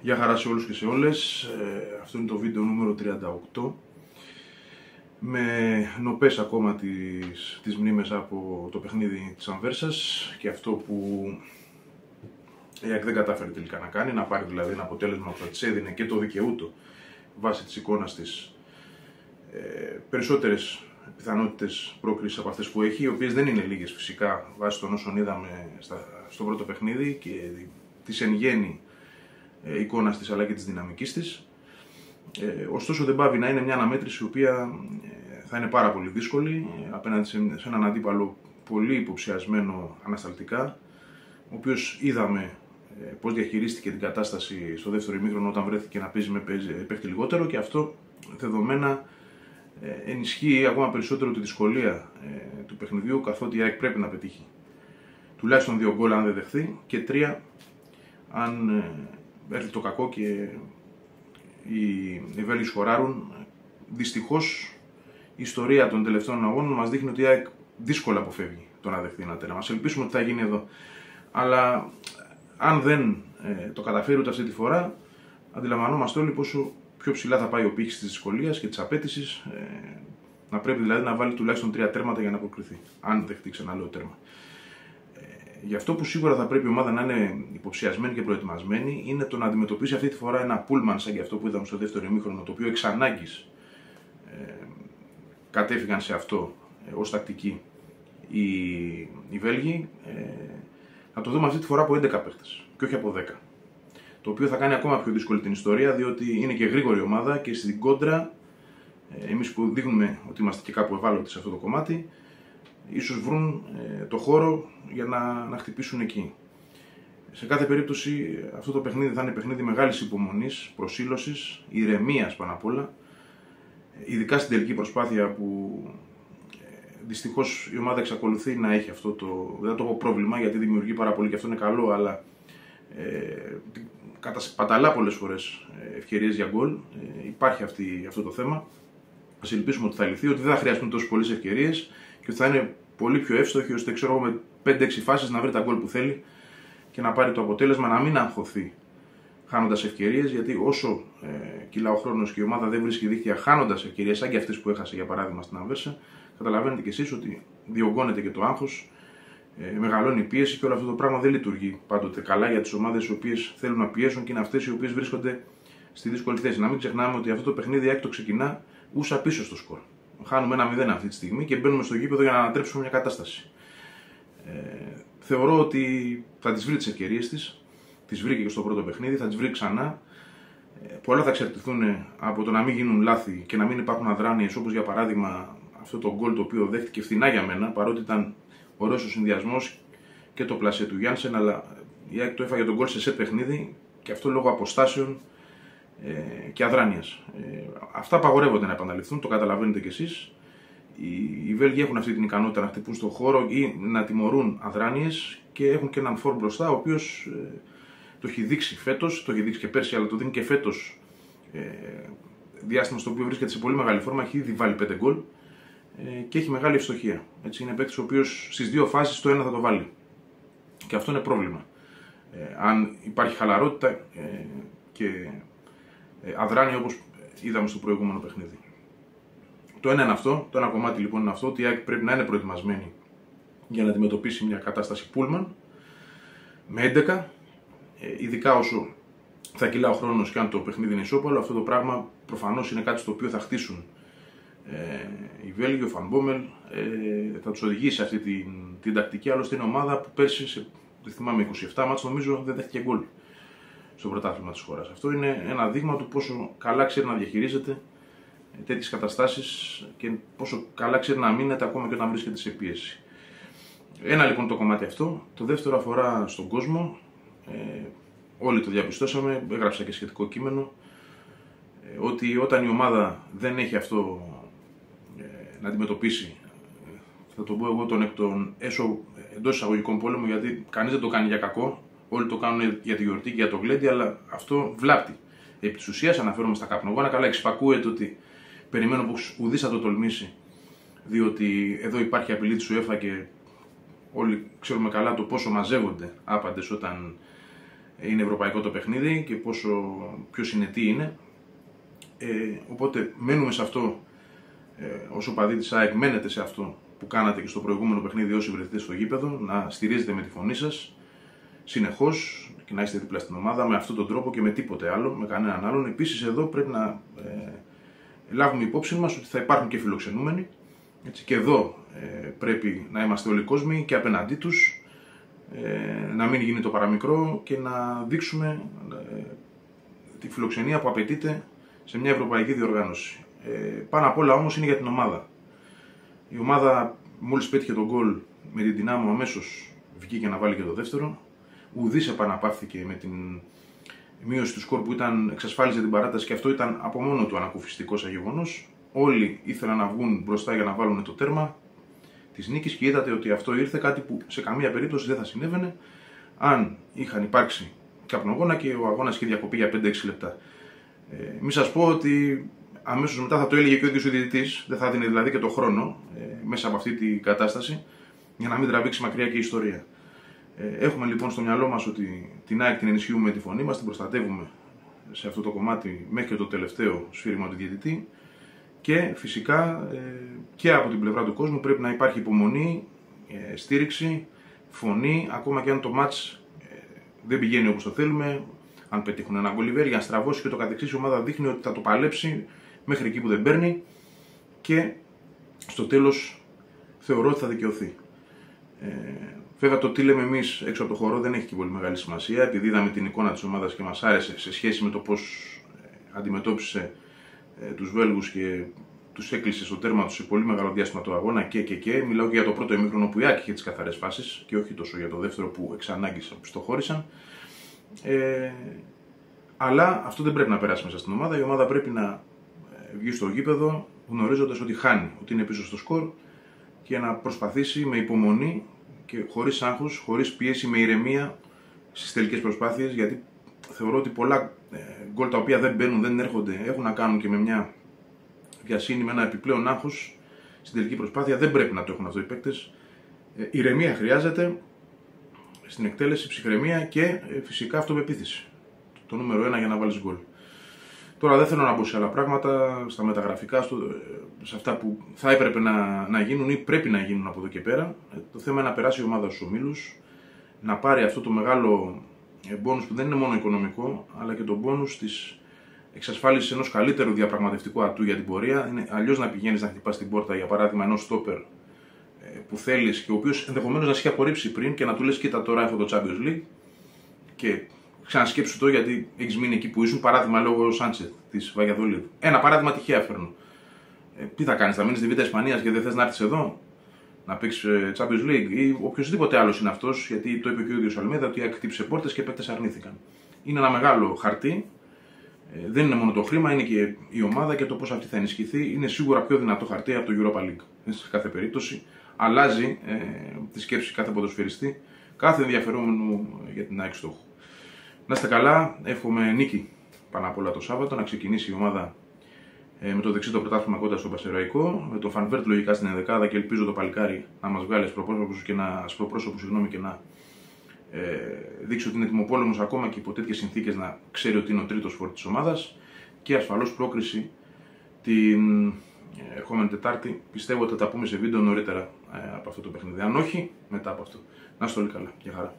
Γεια χαρά σε όλους και σε όλες. Ε, αυτό είναι το βίντεο νούμερο 38. Με νοπές ακόμα τις, τις μνήμες από το παιχνίδι της Αμβέρσας και αυτό που η ΑΕΚ δεν κατάφερε τελικά να κάνει, να πάρει δηλαδή ένα αποτέλεσμα που θα της έδινε και το δικαιούτο βάσει της εικόνας της ε, περισσότερες πιθανότητες πρόκρισης από αυτές που έχει, οι οποίες δεν είναι λίγες φυσικά βάσει των όσων είδαμε στα, στο πρώτο παιχνίδι και τις εν γέννη ε, εικόνας της αλλά και της δυναμικής της. Ε, ωστόσο δεν πάβει να είναι μια αναμέτρηση η οποία ε, θα είναι πάρα πολύ δύσκολη ε, απέναντι σε, σε έναν αντίπαλο πολύ υποψιασμένο ανασταλτικά, ο οποίος είδαμε ε, πώς διαχειρίστηκε την κατάσταση στο δεύτερο ημίχρονο όταν βρέθηκε να παίζει με παίχτη λιγότερο και αυτό δεδομένα ενισχύει ακόμα περισσότερο τη δυσκολία του παιχνιδιού καθότι η ΑΕΚ πρέπει να πετύχει τουλάχιστον δύο γκολ αν δεν δεχθεί και τρία αν έρθει το κακό και οι Βέλγοι σχοράρουν. Δυστυχώς η ιστορία των τελευταίων αγώνων μας δείχνει ότι η ΑΕΚ δύσκολα αποφεύγει το να δεχθεί ένα τέρμα. Α ελπίσουμε ότι θα γίνει εδώ. Αλλά αν δεν ε, το καταφέρει ούτε αυτή τη φορά, αντιλαμβανόμαστε όλοι πόσο πιο ψηλά θα πάει ο πύχης της δυσκολίας και της απέτησης. Ε, να πρέπει δηλαδή να βάλει τουλάχιστον τρία τέρματα για να αποκριθεί. Αν δεχτεί ξανά λέω τέρμα. Γι' αυτό που σίγουρα θα πρέπει η ομάδα να είναι υποψιασμένη και προετοιμασμένη είναι το να αντιμετωπίσει αυτή τη φορά ένα πούλμαν σαν και αυτό που είδαμε στο δεύτερο ημίχρονο, το οποίο εξ ανάγκης ε, κατέφυγαν σε αυτό ε, ως τακτική οι, οι Βέλγοι. Ε, να το δούμε αυτή τη φορά από 11 παίχτε και όχι από 10. Το οποίο θα κάνει ακόμα πιο δύσκολη την ιστορία διότι είναι και γρήγορη ομάδα και στην κόντρα, ε, εμείς που δείχνουμε ότι είμαστε και κάπου ευάλωτοι σε αυτό το κομμάτι, ίσως βρουν ε, το χώρο για να, να χτυπήσουν εκεί. Σε κάθε περίπτωση αυτό το παιχνίδι θα είναι παιχνίδι μεγάλης υπομονής, προσήλωσης, ηρεμίας πάνω απ' όλα, ειδικά στην τελική προσπάθεια που ε, δυστυχώς η ομάδα εξακολουθεί να έχει αυτό το, δεν το έχω πρόβλημα γιατί δημιουργεί πάρα πολύ και αυτό είναι καλό, αλλά ε, παταλά πολλές φορές ε, ευκαιρίες για γκολ, ε, υπάρχει αυτή, αυτό το θέμα. Α ελπίσουμε ότι θα λυθεί, ότι δεν θα χρειαστούν τόσο πολλές ευκαιρίες και θα είναι πολύ πιο εύστοχη ώστε ξέρω με 5-6 φάσεις να βρει τα γκολ που θέλει και να πάρει το αποτέλεσμα να μην αγχωθεί χάνοντας ευκαιρίες. Γιατί όσο ε, κυλά ο χρόνος και η ομάδα δεν βρίσκει δίχτυα χάνοντας ευκαιρίες, σαν και αυτές που έχασε για παράδειγμα στην Αβέρσα, καταλαβαίνετε κι εσείς ότι διωγγώνεται και το άγχος, ε, μεγαλώνει η πίεση και όλο αυτό το πράγμα δεν λειτουργεί πάντοτε καλά για τις ομάδες οι οποίες θέλουν να πιέσουν και είναι αυτές οι οποίες βρίσκονται στη δύσκολη θέση. Να μην ξεχνάμε ότι αυτό το παιχνίδι έκτο ξεκινά ούσα πίσω στο σκορ. Χάνουμε ένα 0 αυτή τη στιγμή και μπαίνουμε στο γήπεδο για να ανατρέψουμε μια κατάσταση. Ε, θεωρώ ότι θα τις βρει τις ευκαιρίες της. Τις βρήκε και στο πρώτο παιχνίδι, θα τις βρει ξανά. Ε, πολλά θα εξαρτηθούν από το να μην γίνουν λάθη και να μην υπάρχουν αδράνειες όπως για παράδειγμα αυτό το γκολ το οποίο δέχτηκε φθηνά για μένα παρότι ήταν ωραίος ο συνδυασμός και το πλασέ του Γιάνσεν. Αλλά η ΑΕΚ το έφαγε τον γκολ σε σετ παιχνίδι και αυτό λόγω αποστάσεων ε, και αδράνειας. Ε, αυτά απαγορεύονται να επαναληφθούν, το καταλαβαίνετε κι εσείς. Οι, οι Βέλγοι έχουν αυτή την ικανότητα να χτυπούν στον χώρο ή να τιμωρούν αδράνειες και έχουν και έναν φόρ μπροστά, ο οποίος ε, το έχει δείξει φέτος, το έχει δείξει και πέρσι, αλλά το δίνει και φέτος. Ε, διάστημα στο οποίο βρίσκεται σε πολύ μεγάλη φόρμα, έχει ήδη βάλει 5 γκολ ε, και έχει μεγάλη ευστοχία. Έτσι, είναι παίκτης ο οποίος στις δύο φάσεις το ένα θα το βάλει. Και αυτό είναι πρόβλημα. Ε, αν υπάρχει χαλαρότητα ε, και ε, αδράνει όπως είδαμε στο προηγούμενο παιχνίδι. Το ένα είναι αυτό, το ένα κομμάτι λοιπόν είναι αυτό, ότι η ΑΕΚ πρέπει να είναι προετοιμασμένη για να αντιμετωπίσει μια κατάσταση πούλμαν με 11, ε, ειδικά όσο θα κυλά ο χρόνος και αν το παιχνίδι είναι ισόπαλο, αυτό το πράγμα προφανώς είναι κάτι στο οποίο θα χτίσουν ε, οι Βέλγοι, ο Φανμπόμελ, ε, θα τους οδηγήσει σε αυτή την, την τακτική. Άλλωστε είναι ομάδα που πέρσι, σε, δεν θυμάμαι, 27 μάτς νομίζω δεν δέχτηκε γκολ στο πρωτάθλημα της χώρας. Αυτό είναι ένα δείγμα του πόσο καλά ξέρει να διαχειρίζεται τέτοιες καταστάσεις και πόσο καλά ξέρει να μείνεται ακόμα και όταν βρίσκεται σε πίεση. Ένα λοιπόν το κομμάτι αυτό. Το δεύτερο αφορά στον κόσμο. Ε, όλοι το διαπιστώσαμε, έγραψα και σχετικό κείμενο. Ε, ότι όταν η ομάδα δεν έχει αυτό ε, να αντιμετωπίσει, ε, θα το πω εγώ τον εκ των έσω εντός εισαγωγικών πόλεμο, γιατί κανείς δεν το κάνει για κακό, Όλοι το κάνουν για τη γιορτή και για το γλέντι, αλλά αυτό βλάπτει. Επί της ουσίας αναφέρομαι στα καπνογόνα. Καλά, εξυπακούεται ότι περιμένω πως ουδής θα το τολμήσει, διότι εδώ υπάρχει απειλή της UEFA και όλοι ξέρουμε καλά το πόσο μαζεύονται άπαντες όταν είναι ευρωπαϊκό το παιχνίδι και πόσο πιο συνετή είναι. Ε, οπότε μένουμε σε αυτό, ε, όσο παδί της ΑΕΚ μένετε σε αυτό που κάνατε και στο προηγούμενο παιχνίδι όσοι βρεθείτε στο γήπεδο, να στηρίζετε με τη φωνή σας συνεχώς και να είστε δίπλα στην ομάδα με αυτόν τον τρόπο και με τίποτε άλλο, με κανέναν άλλον. Επίσης εδώ πρέπει να ε, λάβουμε υπόψη μας ότι θα υπάρχουν και φιλοξενούμενοι. Έτσι, και εδώ ε, πρέπει να είμαστε όλοι κόσμοι και απέναντί τους, ε, να μην γίνει το παραμικρό και να δείξουμε ε, τη φιλοξενία που απαιτείται σε μια ευρωπαϊκή διοργάνωση. Ε, πάνω απ' όλα όμως είναι για την ομάδα. Η ομάδα μόλις πέτυχε τον γκολ με την δυνάμω αμέσως βγήκε να βάλει και το δεύτερο. Ουδής επαναπαύθηκε με την μείωση του σκορ που ήταν, εξασφάλιζε την παράταση και αυτό ήταν από μόνο του ανακουφιστικό σαν γεγονός. Όλοι ήθελαν να βγουν μπροστά για να βάλουν το τέρμα της νίκης και είδατε ότι αυτό ήρθε κάτι που σε καμία περίπτωση δεν θα συνέβαινε αν είχαν υπάρξει καπνογόνα και ο αγώνας είχε διακοπεί για 5-6 λεπτά. Ε, μην σας πω ότι αμέσως μετά θα το έλεγε και ο ίδιος ο διαιτητής, δεν θα δίνει δηλαδή και το χρόνο ε, μέσα από αυτή την κατάσταση για να μην τραβήξει μακριά και η ιστορία. Ε, έχουμε λοιπόν στο μυαλό μας ότι την ΑΕΚ την ενισχύουμε με τη φωνή μας, την προστατεύουμε σε αυτό το κομμάτι μέχρι και το τελευταίο σφύριγμα του διαιτητή και φυσικά ε, και από την πλευρά του κόσμου πρέπει να υπάρχει υπομονή, ε, στήριξη, φωνή, ακόμα και αν το μάτς δεν πηγαίνει όπως το θέλουμε, αν πετύχουν ένα γκολιβέρ, αν στραβώσει και το καθεξής η ομάδα δείχνει ότι θα το παλέψει μέχρι εκεί που δεν παίρνει και στο τέλος θεωρώ ότι θα δικαιωθεί. Βέβαια, το τι λέμε εμείς έξω από το χώρο δεν έχει και πολύ μεγάλη σημασία, επειδή είδαμε την εικόνα της ομάδας και μας άρεσε σε σχέση με το πώς ε, αντιμετώπισε ε, τους Βέλγους και τους έκλεισε στο τέρμα τους σε πολύ μεγάλο διάστημα το αγώνα και και και. Μιλάω και για το πρώτο ημίχρονο που η Άκη είχε τις καθαρές φάσεις και όχι τόσο για το δεύτερο που εξ ανάγκη πιστοχώρησαν. Ε, αλλά αυτό δεν πρέπει να περάσει μέσα στην ομάδα. Η ομάδα πρέπει να ε, βγει στο γήπεδο γνωρίζοντας ότι χάνει, ότι είναι πίσω στο σκορ και να προσπαθήσει με υπομονή και χωρίς άγχος, χωρίς πίεση, με ηρεμία στις τελικές προσπάθειες. Γιατί θεωρώ ότι πολλά ε, γκολ τα οποία δεν μπαίνουν, δεν έρχονται, έχουν να κάνουν και με μια βιασύνη, με ένα επιπλέον άγχος στην τελική προσπάθεια. Δεν πρέπει να το έχουν αυτό οι παίκτες. Ε, ηρεμία χρειάζεται στην εκτέλεση, ψυχραιμία και ε, φυσικά αυτοπεποίθηση. Το νούμερο ένα για να βάλεις γκολ. Τώρα δεν θέλω να μπω σε άλλα πράγματα, στα μεταγραφικά, στο, σε αυτά που θα έπρεπε να, να γίνουν ή πρέπει να γίνουν από εδώ και πέρα. Ε, το θέμα είναι να περάσει η ομάδα στους ομίλους, να πάρει αυτό το μεγάλο μπόνους που δεν είναι μόνο οικονομικό, αλλά και το μπόνους της εξασφάλισης ενός καλύτερου διαπραγματευτικού ατού για την πορεία. Είναι αλλιώς να πηγαίνεις να χτυπάς την πόρτα, για παράδειγμα, ενός στόπερ ε, που θέλεις και ο οποίος ενδεχομένως να σε έχει απορρίψει πριν και να του λες: Κοίτα τώρα έχω το Champions League και Ξανασκέψου το γιατί έχεις μείνει εκεί που ήσουν. Παράδειγμα λόγω Σάντσε της Βαγιαδολίδ. Ένα παράδειγμα τυχαία φέρνω. Ε, τι θα κάνεις, θα μείνεις στη Β' Ισπανίας και δεν θες να έρθεις εδώ; Να παίξεις ε, Champions League ή οποιοδήποτε άλλος είναι αυτός, γιατί το είπε και ο ίδιος Αλμίδα ότι χτύπησε πόρτες και παίκτες αρνήθηκαν. Είναι ένα μεγάλο χαρτί. Ε, δεν είναι μόνο το χρήμα, είναι και η ομάδα και το πώς αυτή θα ενισχυθεί. Είναι σίγουρα πιο δυνατό χαρτί από το Europa League. Σε κάθε περίπτωση αλλάζει ε, τη σκέψη κάθε ποδοσφαιριστή, κάθε ενδιαφερόμενο για την ΑΕΚ στόχο. Να είστε καλά, εύχομαι νίκη πάνω απ' όλα το Σάββατο, να ξεκινήσει η ομάδα ε, με το δεξί το πρωτάθλημα κοντά στο Πασεραϊκό, με το Φανβέρτ λογικά στην ενδεκάδα και ελπίζω το παλικάρι να μας βγάλει ασπροπρόσωπου και να, συγγνώμη, και να ε, δείξει ότι είναι τιμοπόλεμο ακόμα και υπό τέτοιες συνθήκες να ξέρει ότι είναι ο τρίτος φόρτη της ομάδας και ασφαλώς πρόκριση την ε, ερχόμενη Τετάρτη. Πιστεύω ότι θα τα πούμε σε βίντεο νωρίτερα ε, από αυτό το παιχνίδι. Αν όχι, μετά από αυτό. Να είστε όλοι καλά. Γεια χαρά.